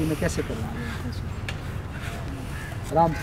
ये मैं कैसे करूँगा राम।